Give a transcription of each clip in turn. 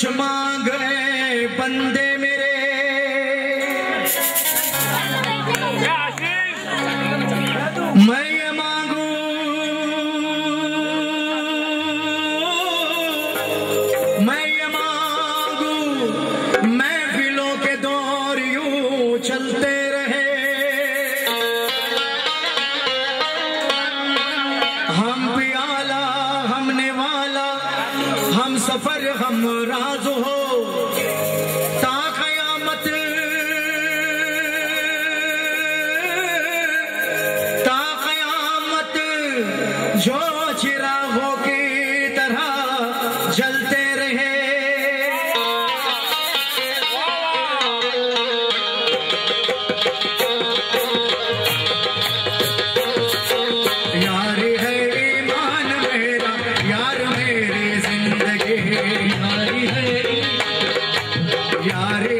कुछ मांग रहे बंदे मेरे। मैं ये मांगू। मैं ये मांगू। मैं फिलों के दौर यूँ चलते रहे। हम प्याला हमने वाला हम सफ़र हम रा जो चिरागों की तरह जलते रहे। यार है ईमान मेरा, यार मेरी ज़िंदगी। यारी है यारी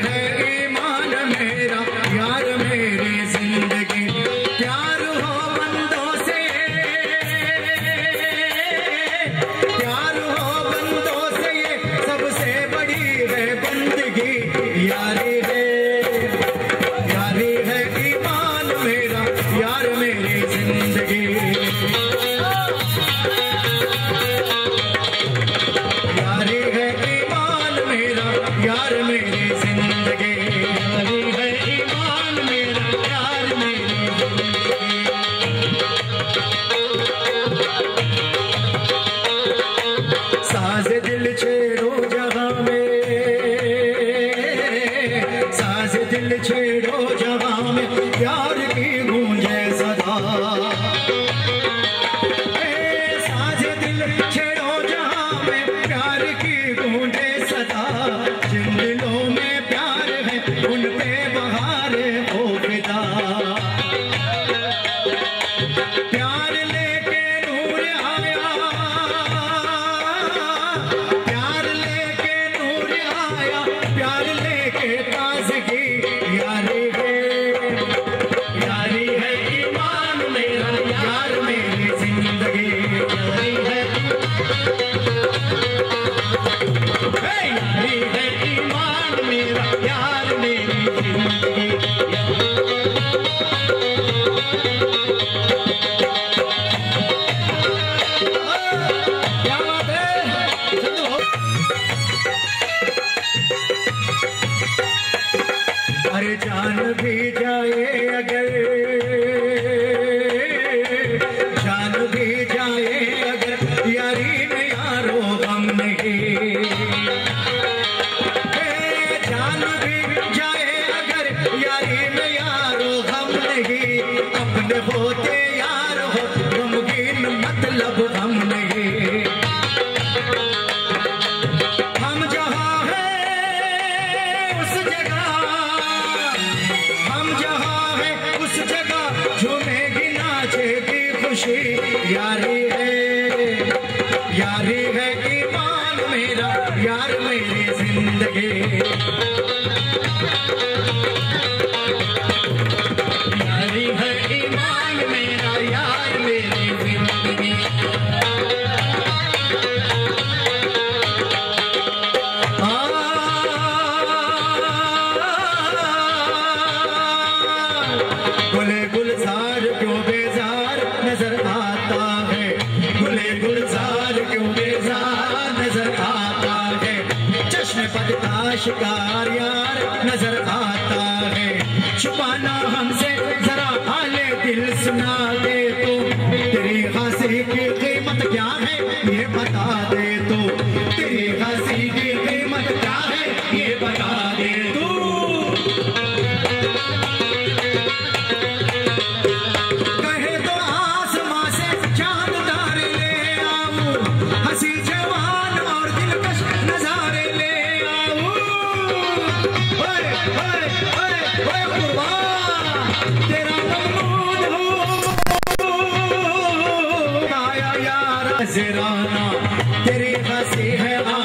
அகல் खुशी यारी है यारी है ईमान मेरा यार मेरी ज़िंदगी। check out all नजराना तेरे बसे है आ